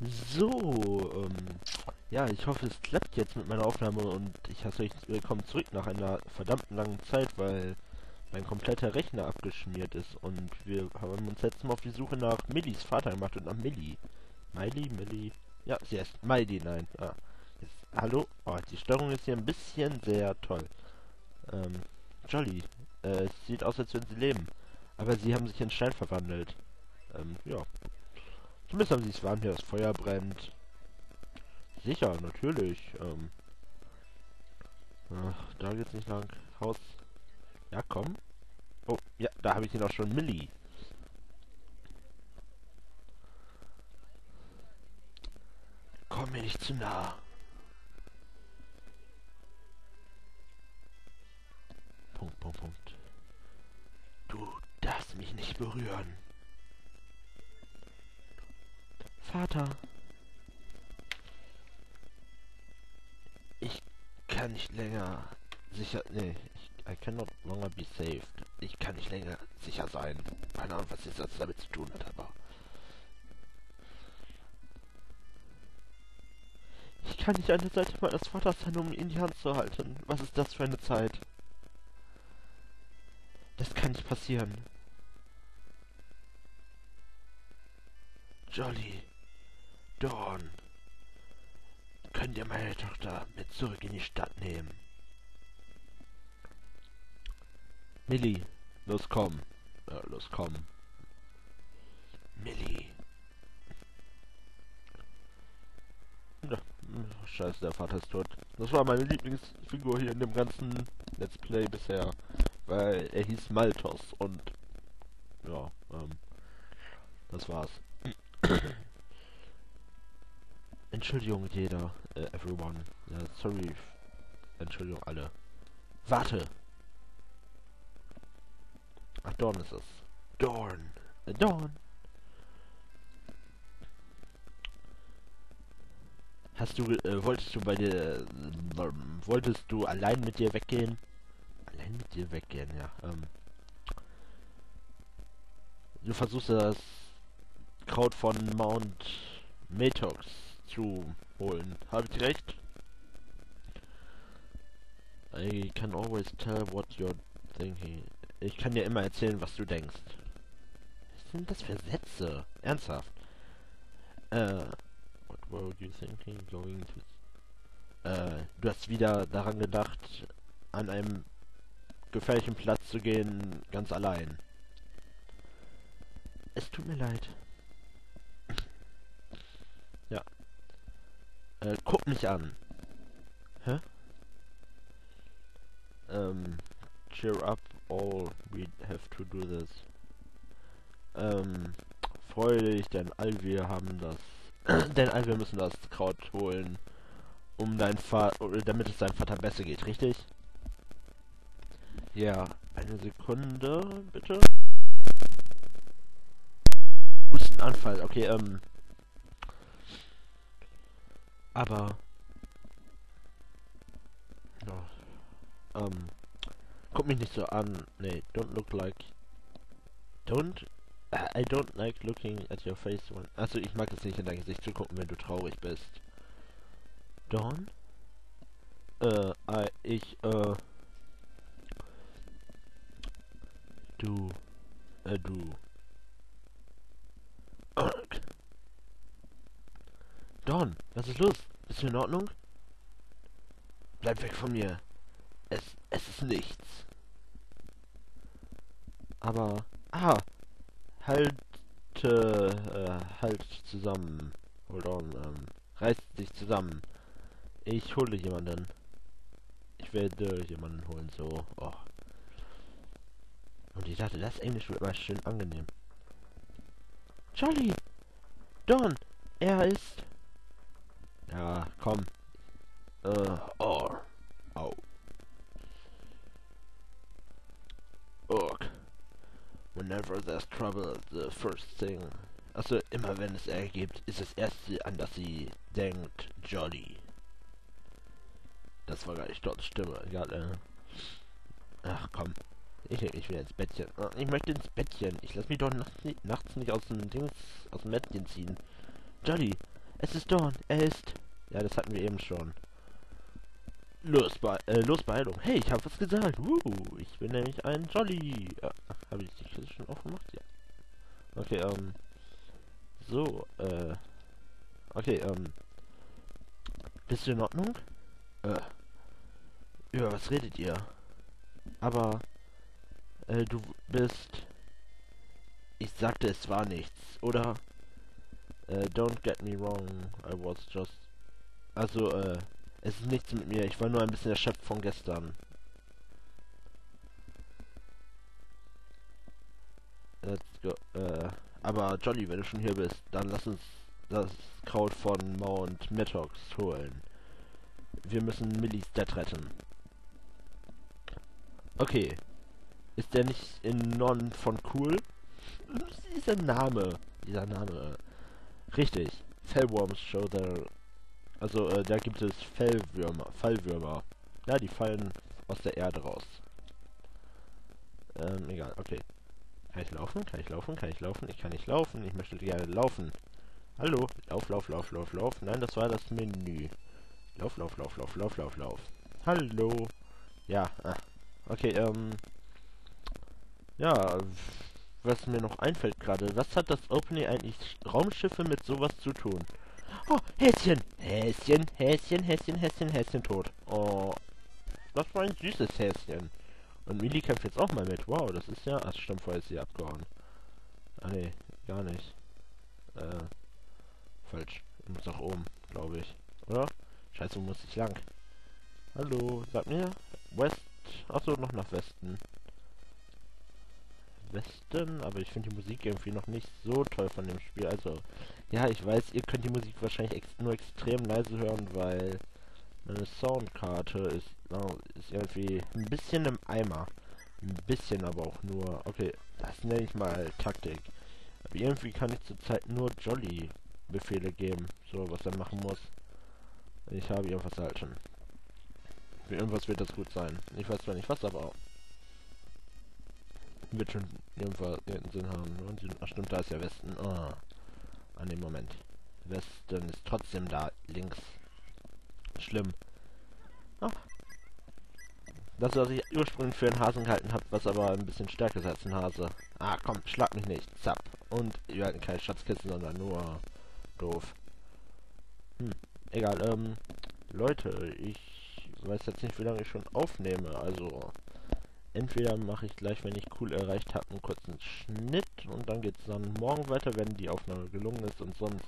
So, ähm, ja, ich hoffe, es klappt jetzt mit meiner Aufnahme und ich heiße euch willkommen zurück nach einer verdammten langen Zeit, weil mein kompletter Rechner abgeschmiert ist und wir haben uns jetzt mal auf die Suche nach Millis Vater gemacht und nach Millie. Miley, Millie, ja, sie heißt Miley, nein, ah, jetzt, hallo, oh, die Steuerung ist hier ein bisschen sehr toll. Ähm, Jolly, äh, es sieht aus, als würden sie leben, aber sie haben sich in Stein verwandelt. Ähm, ja. Zumindest haben sie es warm hier, das Feuer brennt. Sicher, natürlich. Ähm. Ach, da geht's nicht lang. Haus. Ja, komm. Oh, ja, da habe ich ihn auch schon. Millie. Komm mir nicht zu nah. Punkt, Punkt, Punkt. Du darfst mich nicht berühren. Vater. Ich kann nicht länger sicher... Nee, ich, I cannot longer be saved. Ich kann nicht länger sicher sein. Keine Ahnung, was das damit zu tun hat, aber... Ich kann nicht an der Seite meines Vaters sein, um ihn in die Hand zu halten. Was ist das für eine Zeit? Das kann nicht passieren. Jolly. Dawn. Könnt ihr meine Tochter mit zurück in die Stadt nehmen? Millie, los komm. Ja, los komm. Millie. Ja, scheiße, der Vater ist tot. Das war meine Lieblingsfigur hier in dem ganzen Let's Play bisher. Weil er hieß Maltos und ja, ähm, das war's. Entschuldigung jeder, äh, everyone. Ja, sorry. Entschuldigung alle. Warte! Ach, Dorn ist es. Dorn! Äh, Dorn! Hast du, äh, wolltest du bei dir, äh, wolltest du allein mit dir weggehen? Allein mit dir weggehen, ja, ähm. Du versuchst das Kraut von Mount Metox zu holen. Habe ich recht? I can always tell what you're thinking. Ich kann dir immer erzählen, was du denkst. Was sind das für Sätze? Ernsthaft? Äh, what were you thinking going to... Äh, du hast wieder daran gedacht, an einem gefährlichen Platz zu gehen, ganz allein. Es tut mir leid. Äh, guck mich an. Hä? Ähm, cheer up, all we have to do this. Ähm, freue dich, denn all wir haben das, denn all wir müssen das Kraut holen, um dein Vater, damit es deinem Vater besser geht, richtig? Ja, eine Sekunde, bitte. Hustenanfall, okay, ähm, aber... No. Ähm... Guck mich nicht so an. Nee, don't look like... Don't... I don't like looking at your face when... Also ich mag es nicht in dein Gesicht zu gucken, wenn du traurig bist. Dawn? Äh, ich, äh... Du... Äh, du... Dawn, was ist los? Bist du in Ordnung? Bleib weg von mir. Es, es ist nichts. Aber, ah, halt, äh, halt zusammen. Hold on, ähm, reiß dich zusammen. Ich hole jemanden. Ich werde jemanden holen, so, oh. Und ich dachte, das Englisch wird mal schön angenehm. Charlie! Don! Er ist... Ja, komm. Äh, oh. Au. Ugh. Whenever there's trouble, the first thing... Also, immer wenn es Ärger gibt, ist das erste, an das sie denkt, Jolly. Das war gar nicht dort Stimme, egal, äh. Ach, komm. Ich, ich will ins Bettchen. Ah, ich möchte ins Bettchen. Ich lass mich doch nachts, nachts nicht aus dem Dings, aus dem Bettchen ziehen. Jolly, Es ist Dawn. Er ist... Ja, das hatten wir eben schon. Los, Be äh, los Beeilung. Hey, ich habe was gesagt. Uh, ich bin nämlich ein Jolly. Ja, habe ich die Kiste schon aufgemacht? Ja. Okay, ähm... So, äh... Okay, ähm... Bist du in Ordnung? Äh... Über was redet ihr? Aber... Äh, du bist... Ich sagte, es war nichts, oder? Äh, don't get me wrong, I was just... Also, äh, es ist nichts mit mir, ich war nur ein bisschen erschöpft von gestern. Let's go, äh, aber Johnny, wenn du schon hier bist, dann lass uns das Kraut von Mount Metox holen. Wir müssen Millys Dad retten. Okay. Ist der nicht in Non von Cool? Dieser Name. Dieser Name. Richtig. Fellworms show their... Also, äh, da gibt es Fellwürmer. Fallwürmer. Ja, die fallen aus der Erde raus. Ähm, egal. Okay. Kann ich laufen? Kann ich laufen? Kann ich laufen? Ich kann nicht laufen. Ich möchte gerne laufen. Hallo? Lauf, lauf, lauf, lauf, lauf. Nein, das war das Menü. Lauf, lauf, lauf, lauf, lauf, lauf, lauf. Hallo? Ja, ah. Okay, ähm... Ja, was mir noch einfällt gerade, was hat das Opening eigentlich Raumschiffe mit sowas zu tun? Oh, Häschen! Häschen, Häschen, Häschen, Häschen, Häschen tot. Oh, das war ein süßes Häschen. Und Mili kämpft jetzt auch mal mit. Wow, das ist ja... Ach, stimmt, vorher ist sie abgehauen. Ah, nee, gar nicht. Äh, falsch. Ich muss nach oben, glaube ich. Oder? Scheiße, muss ich lang? Hallo, sag mir. West. Achso, noch nach Westen. Westen, aber ich finde die Musik irgendwie noch nicht so toll von dem Spiel. Also, ja, ich weiß, ihr könnt die Musik wahrscheinlich ex nur extrem leise hören, weil meine Soundkarte ist, ist irgendwie ein bisschen im Eimer. Ein bisschen aber auch nur. Okay, das nenne ich mal Taktik. Aber irgendwie kann ich zurzeit nur Jolly Befehle geben, so was er machen muss. Ich habe irgendwas erhalten. Für irgendwas wird das gut sein. Ich weiß zwar nicht was, aber wird schon irgendwas irgendeinen Sinn haben. Und ach stimmt, da ist ja Westen. Ah. An dem Moment. Westen ist trotzdem da. Links. Schlimm. Ah. Das, was ich ursprünglich für einen Hasen gehalten habe, was aber ein bisschen stärker ist als ein Hase. Ah, komm, schlag mich nicht. Zapp. Und wir hatten keine Schatzkisten, sondern nur doof. Hm, egal, ähm, Leute, ich weiß jetzt nicht, wie lange ich schon aufnehme, also entweder mache ich gleich, wenn ich cool erreicht habe, einen kurzen Schnitt und dann geht es dann morgen weiter, wenn die Aufnahme gelungen ist und sonst...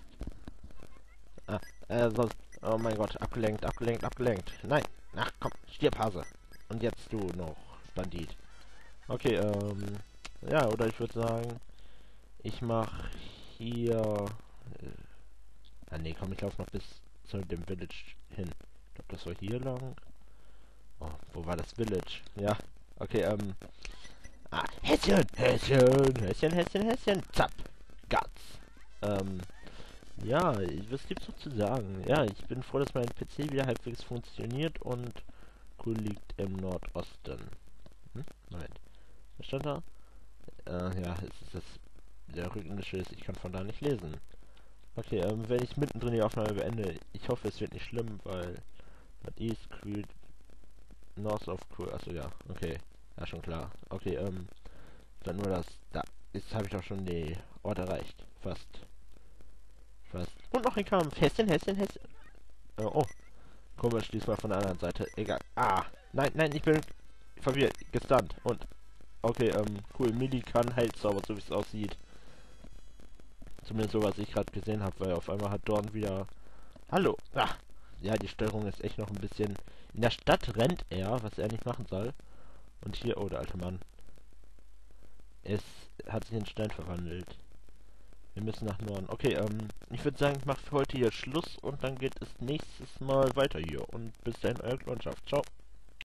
Ah, äh, sonst... Oh mein Gott, abgelenkt, abgelenkt, abgelenkt. Nein, ach komm, stirb Hase. Und jetzt du noch, Bandit. Okay, ähm... Ja, oder ich würde sagen, ich mache hier... Äh, ah nee, komm, ich laufe noch bis zu dem Village hin. Ich glaube, das war hier lang. Oh, wo war das Village? Ja, Okay, ähm. Ah, Häschen, Häschen, Häschen, Häschen, Häschen. Zapp. Guts. Ähm. Ja, was gibt's noch zu sagen? Ja, ich bin froh, dass mein PC wieder halbwegs funktioniert und cool liegt im Nordosten. Hm? Moment. Was stand da? Äh, ja, es ist das der rückende ist, ich kann von da nicht lesen. Okay, ähm, wenn ich mittendrin die Aufnahme beende, ich hoffe, es wird nicht schlimm, weil das East Creed North of Cool, achso ja, okay. Ja, schon klar. Okay, ähm, dann nur das, da, jetzt habe ich doch schon die Ort erreicht. Fast. Fast. Und noch ein Kampf. Häschen, Häschen, Häschen. Oh, oh. Komisch, diesmal von der anderen Seite. Egal. Ah, nein, nein, ich bin verwirrt, gestunt. Und, okay, ähm, cool. Mili kann Heilzauber, so wie es aussieht. Zumindest so, was ich gerade gesehen habe, weil auf einmal hat Dorn wieder... Hallo. Ah, ja, die Steuerung ist echt noch ein bisschen... In der Stadt rennt er, was er nicht machen soll. Und hier, oh, der alte Mann. Es hat sich in Stein verwandelt. Wir müssen nach Norden. Okay, ähm, ich würde sagen, ich mache für heute hier Schluss und dann geht es nächstes Mal weiter hier. Und bis dahin, eure Landschaft. Ciao.